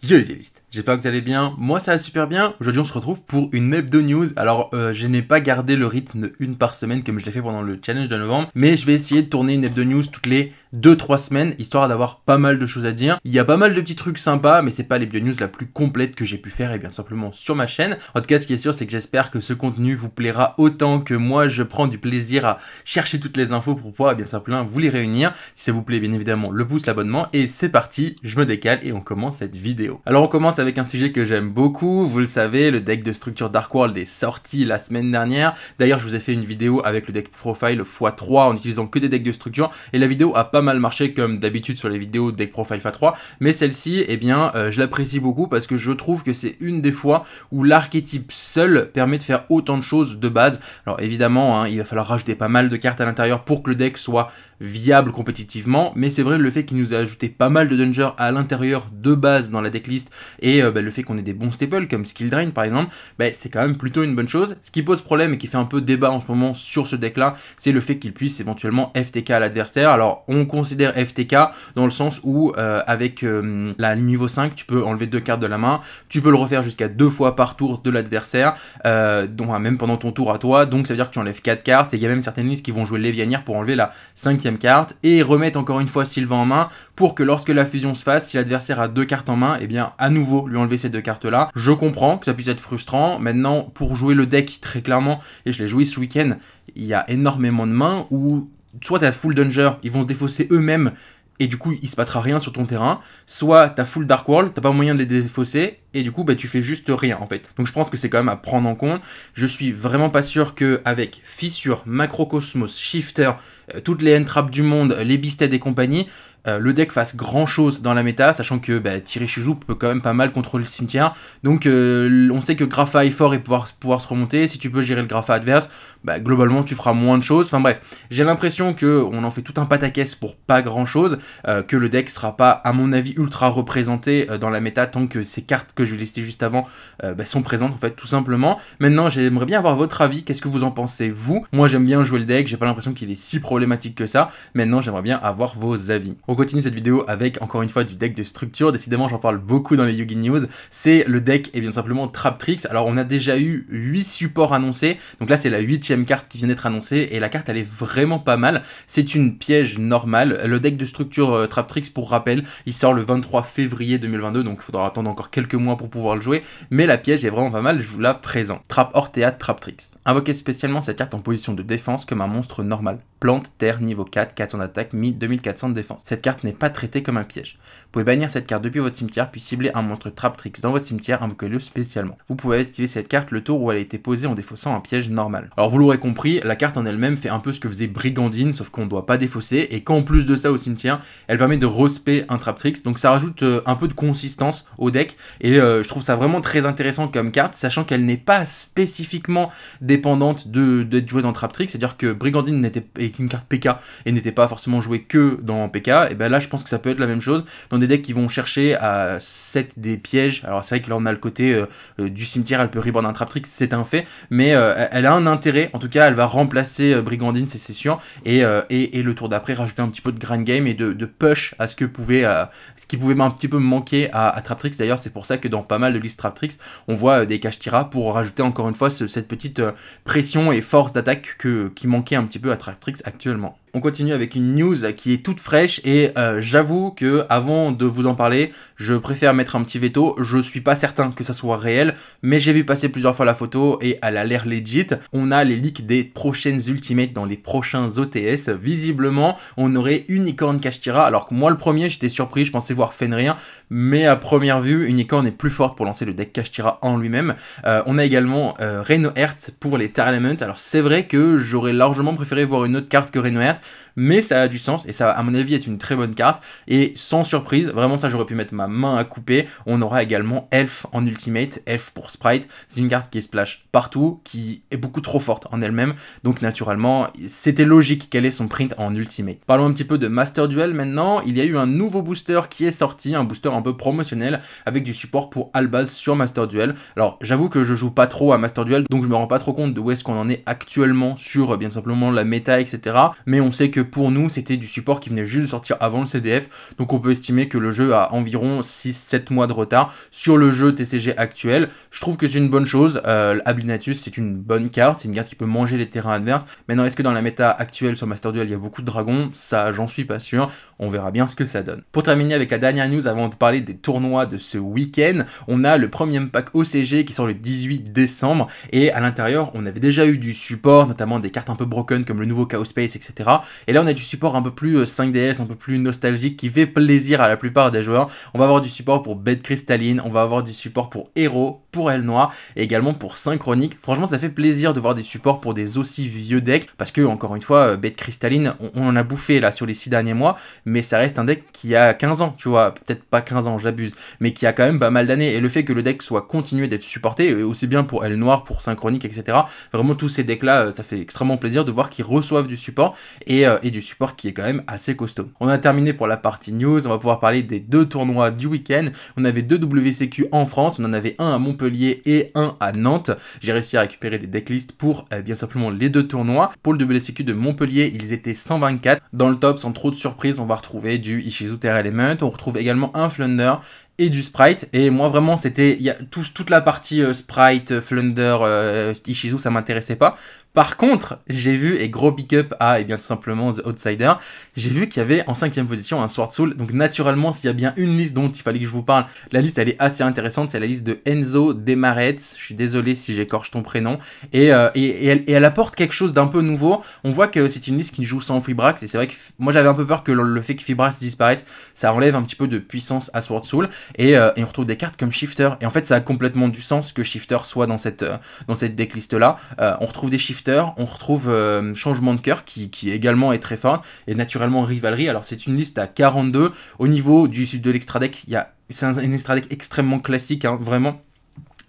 Yo les listes, j'espère que vous allez bien, moi ça va super bien, aujourd'hui on se retrouve pour une hebdo news, alors euh, je n'ai pas gardé le rythme une par semaine comme je l'ai fait pendant le challenge de novembre, mais je vais essayer de tourner une hebdo news toutes les 2-3 semaines, histoire d'avoir pas mal de choses à dire. Il y a pas mal de petits trucs sympas, mais c'est pas l'hebdo news la plus complète que j'ai pu faire, et bien simplement sur ma chaîne. En tout cas ce qui est sûr c'est que j'espère que ce contenu vous plaira autant que moi je prends du plaisir à chercher toutes les infos pour pouvoir bien simplement vous les réunir. Si ça vous plaît bien évidemment le pouce, l'abonnement, et c'est parti, je me décale et on commence cette vidéo. Alors on commence avec un sujet que j'aime beaucoup, vous le savez, le deck de structure Dark World est sorti la semaine dernière. D'ailleurs je vous ai fait une vidéo avec le deck Profile x3 en utilisant que des decks de structure, et la vidéo a pas mal marché comme d'habitude sur les vidéos de deck Profile x3, mais celle-ci, eh bien, euh, je l'apprécie beaucoup parce que je trouve que c'est une des fois où l'archétype seul permet de faire autant de choses de base. Alors évidemment, hein, il va falloir rajouter pas mal de cartes à l'intérieur pour que le deck soit viable compétitivement, mais c'est vrai le fait qu'il nous a ajouté pas mal de dangers à l'intérieur de base dans la decklist et euh, bah, le fait qu'on ait des bons staples comme Skill Drain par exemple, bah, c'est quand même plutôt une bonne chose. Ce qui pose problème et qui fait un peu débat en ce moment sur ce deck là, c'est le fait qu'il puisse éventuellement FTK à l'adversaire. Alors on considère FTK dans le sens où euh, avec euh, la niveau 5 tu peux enlever deux cartes de la main, tu peux le refaire jusqu'à deux fois par tour de l'adversaire, donc même pendant ton tour à toi, donc ça veut dire que tu enlèves 4 cartes et il y a même certaines listes qui vont jouer Lévianir pour enlever la cinquième carte et remettre encore une fois Sylvain en main pour que lorsque la fusion se fasse, si l'adversaire a deux cartes en main, et eh bien à nouveau lui enlever ces deux cartes là. Je comprends que ça puisse être frustrant. Maintenant, pour jouer le deck très clairement, et je l'ai joué ce week-end, il y a énormément de mains où soit t'as full danger, ils vont se défausser eux-mêmes et du coup il se passera rien sur ton terrain, soit t'as full Dark World, t'as pas moyen de les défausser, et du coup bah, tu fais juste rien en fait. Donc je pense que c'est quand même à prendre en compte. Je suis vraiment pas sûr que avec Fissure, Macrocosmos, Shifter, euh, toutes les entrappes du monde, les Beasted et compagnie, euh, le deck fasse grand chose dans la méta, sachant que bah, Shizu peut quand même pas mal contrôler le cimetière. Donc euh, on sait que Grapha est fort et pouvoir, se remonter. Si tu peux gérer le Grapha adverse, bah, globalement tu feras moins de choses. Enfin bref, j'ai l'impression que on en fait tout un pataquès pour pas grand chose, que le deck sera pas, à mon avis, ultra représenté dans la méta tant que ces cartes que je vais lister juste avant bah, sont présentes en fait, tout simplement. Maintenant, j'aimerais bien avoir votre avis. Qu'est-ce que vous en pensez vous? Moi, j'aime bien jouer le deck. J'ai pas l'impression qu'il est si problématique que ça. Maintenant, j'aimerais bien avoir vos avis continue cette vidéo avec encore une fois du deck de structure. Décidément, j'en parle beaucoup dans les Yugi News. C'est le deck et bien simplement Traptrix. Alors, on a déjà eu 8 supports annoncés. Donc là, c'est la huitième carte qui vient d'être annoncée et la carte, elle est vraiment pas mal. C'est une piège normale. Le deck de structure euh, Traptrix, pour rappel, il sort le 23 février 2022. Donc, il faudra attendre encore quelques mois pour pouvoir le jouer. Mais la piège est vraiment pas mal. Je vous la présente. Trap hors théâtre Traptrix. Invoquez spécialement cette carte en position de défense comme un monstre normal. Plante, terre, niveau 4, 400 d'attaque, 2400 de défense. Cette carte n'est pas traitée comme un piège. Vous pouvez bannir cette carte depuis votre cimetière, puis cibler un monstre Traptrix dans votre cimetière, invoquez-le spécialement. Vous pouvez activer cette carte le tour où elle a été posée en défaussant un piège normal. Alors vous l'aurez compris, la carte en elle-même fait un peu ce que faisait Brigandine, sauf qu'on ne doit pas défausser, et qu'en plus de ça au cimetière, elle permet de respect un Traptrix, donc ça rajoute euh, un peu de consistance au deck, et euh, je trouve ça vraiment très intéressant comme carte, sachant qu'elle n'est pas spécifiquement dépendante d'être jouée dans Traptrix, c'est-à-dire que Brigandine n'était une carte PK et n'était pas forcément jouée que dans PK, et ben là je pense que ça peut être la même chose dans des decks qui vont chercher à set des pièges. Alors c'est vrai que là on a le côté euh, euh, du cimetière, elle peut reborn un trap trick, c'est un fait, mais elle a un intérêt, en tout cas elle va remplacer Brigandine, c'est sûr, et, et, le tour d'après rajouter un petit peu de grind game et de, push à ce que pouvait, ce qui pouvait un petit peu manquer à, à Traptrix. D'ailleurs c'est pour ça que dans pas mal de listes Traptrix, on voit des Kashtira pour rajouter encore une fois cette petite pression et force d'attaque qui manquait un petit peu à Traptrix actuellement. On continue avec une news qui est toute fraîche et euh, j'avoue que avant de vous en parler, je préfère mettre un petit veto. Je suis pas certain que ça soit réel, mais j'ai vu passer plusieurs fois la photo et elle a l'air legit. On a les leaks des prochaines ultimates dans les prochains OTS. Visiblement, on aurait Unicorn Kashtira. Alors que moi le premier, j'étais surpris, je pensais voir Fenrir, mais à première vue, Unicorn est plus forte pour lancer le deck Kashtira en lui-même. Euh, on a également euh, Reno pour les Tar Alors c'est vrai que j'aurais largement préféré voir une autre carte que Reno that. Mais ça a du sens et ça à mon avis est une très bonne carte et sans surprise, vraiment ça j'aurais pu mettre ma main à couper, on aura également Elf en Ultimate, Elf pour Sprite, c'est une carte qui splash partout, qui est beaucoup trop forte en elle-même, donc naturellement c'était logique qu'elle ait son print en Ultimate. Parlons un petit peu de Master Duel maintenant, il y a eu un nouveau booster qui est sorti, un booster un peu promotionnel avec du support pour Albaz sur Master Duel. Alors j'avoue que je joue pas trop à Master Duel, donc je me rends pas trop compte de où est-ce qu'on en est actuellement sur bien simplement la méta, etc. Mais on sait que pour nous, c'était du support qui venait juste de sortir avant le CDF. Donc on peut estimer que le jeu a environ 6-7 mois de retard sur le jeu TCG actuel. Je trouve que c'est une bonne chose. Euh, c'est une bonne carte. C'est une carte qui peut manger les terrains adverses. Maintenant, est-ce que dans la méta actuelle sur Master Duel, il y a beaucoup de dragons? Ça, j'en suis pas sûr. On verra bien ce que ça donne. Pour terminer avec la dernière news, avant de parler des tournois de ce week-end, on a le premier pack OCG qui sort le 18 décembre. Et à l'intérieur, on avait déjà eu du support, notamment des cartes un peu broken comme le nouveau Chaos Space, etc. Et là, on a du support un peu plus 5DS, euh, un peu plus nostalgique, qui fait plaisir à la plupart des joueurs. On va avoir du support pour Bête Cristalline, on va avoir du support pour Hero, pour Elle Noire, et également pour Synchronique. Franchement, ça fait plaisir de voir des supports pour des aussi vieux decks, parce que, encore une fois, euh, Bête Cristalline, on, en a bouffé là sur les 6 derniers mois, mais ça reste un deck qui a 15 ans, tu vois, peut-être pas 15 ans, j'abuse, mais qui a quand même pas mal d'années, et le fait que le deck soit continué d'être supporté, euh, aussi bien pour Elle Noire, pour Synchronique, etc., vraiment tous ces decks-là, ça fait extrêmement plaisir de voir qu'ils reçoivent du support, et, et du support qui est quand même assez costaud. On a terminé pour la partie news, on va pouvoir parler des deux tournois du week-end. On avait deux WCQ en France, on en avait un à Montpellier et un à Nantes. J'ai réussi à récupérer des decklists pour euh, bien simplement les deux tournois. Pour le WCQ de Montpellier, ils étaient 124. Dans le top, sans trop de surprises, on va retrouver du Ishizu Terra Element, on retrouve également un Flunder, et du sprite. Et moi, vraiment, c'était. Y a toute la partie euh, sprite, Flunder, euh, Ishizu, ça m'intéressait pas. Par contre, j'ai vu, et gros pick-up à, et bien tout simplement, The Outsider, j'ai vu qu'il y avait en cinquième position un Sword Soul. Donc, naturellement, s'il y a bien une liste dont il fallait que je vous parle, la liste, elle est assez intéressante. C'est la liste de Enzo Demaretz. Je suis désolé si j'écorche ton prénom. Et, euh, et, elle, apporte quelque chose d'un peu nouveau. On voit que c'est une liste qui joue sans Fibrax. Et c'est vrai que moi, j'avais un peu peur que le, fait que Fibrax disparaisse, ça enlève un petit peu de puissance à Sword Soul. Euh, et, on retrouve des cartes comme Shifter. Et en fait, ça a complètement du sens que Shifter soit dans cette, euh, dans cette decklist-là. on retrouve des Shifters, on retrouve Changement de cœur qui, qui, également est très fort. Et naturellement, Rivalerie. Alors, c'est une liste à 42. Au niveau du, de l'extra deck, c'est un, extra deck extrêmement classique, hein, vraiment.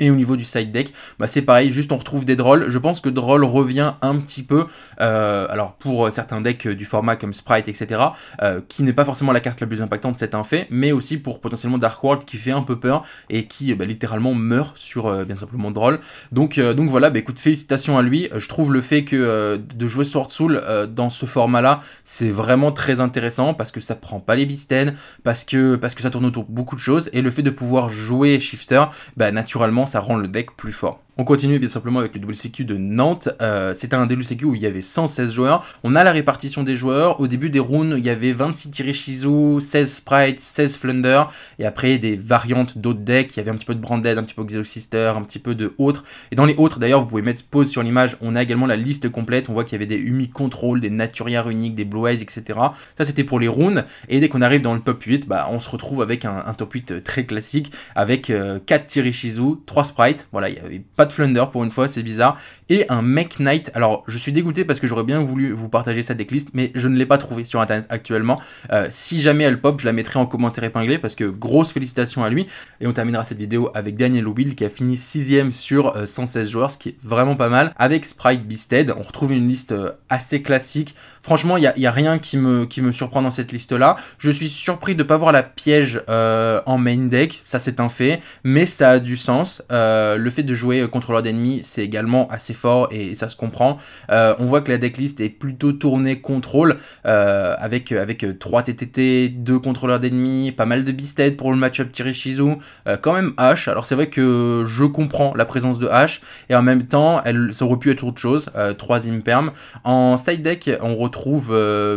Et au niveau du side deck, bah c'est pareil, juste on retrouve des drôles. Je pense que Droll revient un petit peu, euh, alors pour certains decks du format comme Sprite, etc., euh, qui n'est pas forcément la carte la plus impactante, c'est un fait, mais aussi pour potentiellement Dark World qui fait un peu peur et qui bah, littéralement meurt sur euh, bien simplement Droll. Donc, donc voilà, bah, écoute, félicitations à lui. Je trouve le fait que de jouer Sword Soul dans ce format-là, c'est vraiment très intéressant parce que ça prend pas les bisten, parce que, parce que ça tourne autour de beaucoup de choses, et le fait de pouvoir jouer Shifter, bah, naturellement, ça rend le deck plus fort. On continue bien simplement avec le WCQ de Nantes. Euh, C'était un WCQ où il y avait 116 joueurs. On a la répartition des joueurs. Au début des rounds, il y avait 26 Tirishizu, 16 Sprites, 16 Flunder. Et après, des variantes d'autres decks. Il y avait un petit peu de Branded, un petit peu de Sister, un petit peu de autres. Et dans les autres, d'ailleurs, vous pouvez mettre pause sur l'image. On a également la liste complète. On voit qu'il y avait des Umi Control, des Naturia uniques, des Blue Eyes, etc. Ça, c'était pour les rounds. Et dès qu'on arrive dans le top 8, bah, on se retrouve avec un, top 8 très classique. Avec 4 euh, Tirishizu, 3 Sprites. Voilà, il n'y avait pas de Flunder pour une fois, c'est bizarre. Et un Mech Knight. Alors, je suis dégoûté parce que j'aurais bien voulu vous partager cette decklist, mais je ne l'ai pas trouvé sur internet actuellement. Euh, si jamais elle pop, je la mettrai en commentaire épinglé parce que grosse félicitations à lui. Et on terminera cette vidéo avec Daniel Will qui a fini 6ème sur 116 euh, joueurs, ce qui est vraiment pas mal. Avec Sprite Beasted, on retrouve une liste euh, assez classique. Franchement, il n'y a, a, rien qui me, qui me surprend dans cette liste-là. Je suis surpris de ne pas voir la piège en main deck, ça c'est un fait, mais ça a du sens. le fait de jouer contrôleur d'ennemis, c'est également assez fort et, ça se comprend. Euh, on voit que la decklist est plutôt tournée contrôle euh, avec, avec 3 TTT, 2 contrôleurs d'ennemis, pas mal de Beasted pour le match-up Tirishizu, euh, quand même H. Alors c'est vrai que je comprends la présence de H et en même temps, elle, ça aurait pu être autre chose, 3 Imperm. En side deck, on retrouve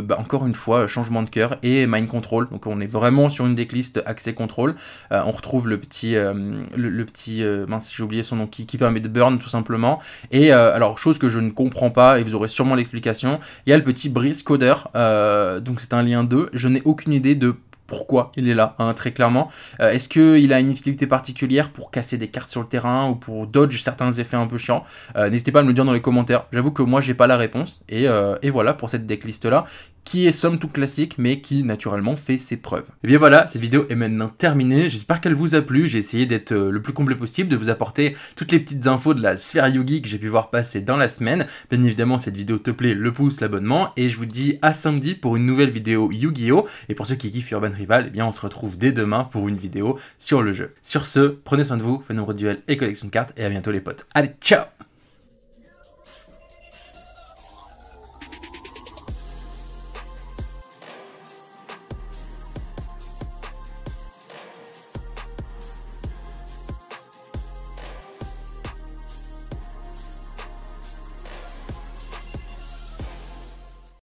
bah, encore une fois changement de cœur et mind control. Donc on est vraiment sur une decklist accès contrôle. on retrouve le petit, le, petit, mince j'ai oublié son nom, qui de burn tout simplement. Et euh, alors, chose que je ne comprends pas, et vous aurez sûrement l'explication, il y a le petit brise coder, euh, donc c'est un lien 2, je n'ai aucune idée de pourquoi il est là, hein, très clairement. Euh, est-ce qu'il a une utilité particulière pour casser des cartes sur le terrain ou pour dodge certains effets un peu chiants? N'hésitez pas à me le dire dans les commentaires. J'avoue que moi j'ai pas la réponse. Et, et voilà pour cette decklist là qui est somme tout classique, mais qui naturellement fait ses preuves. Et bien voilà, cette vidéo est maintenant terminée, j'espère qu'elle vous a plu, j'ai essayé d'être euh, le plus complet possible, de vous apporter toutes les petites infos de la sphère Yugi que j'ai pu voir passer dans la semaine. Bien évidemment, cette vidéo te plaît, le pouce, l'abonnement, et je vous dis à samedi pour une nouvelle vidéo Yu-Gi-Oh! Et pour ceux qui kiffent Urban Rival, eh bien on se retrouve dès demain pour une vidéo sur le jeu. Sur ce, prenez soin de vous, faites nombreux duels et collection de cartes, et à bientôt les potes. Allez, ciao